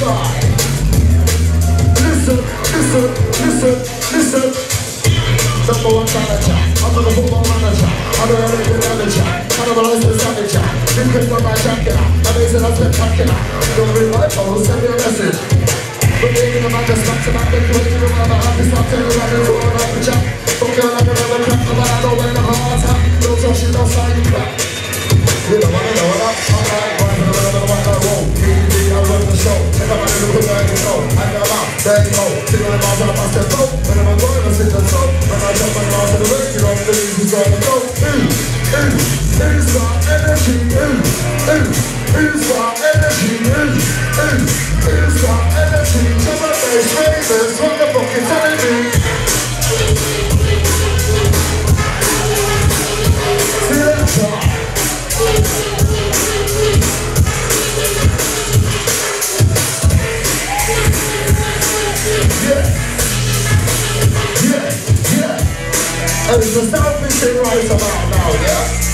Listen, listen, listen, listen. Number one manager, I'm manager, I'm the manager, I'm the not my champion, spectacular. Don't post, send me a message. You the. There you go. Sitting on the miles, I'm past the. When I'm going, I'm sitting so. When I jump on the miles of the road, And it's the selfish thing right about now, yeah?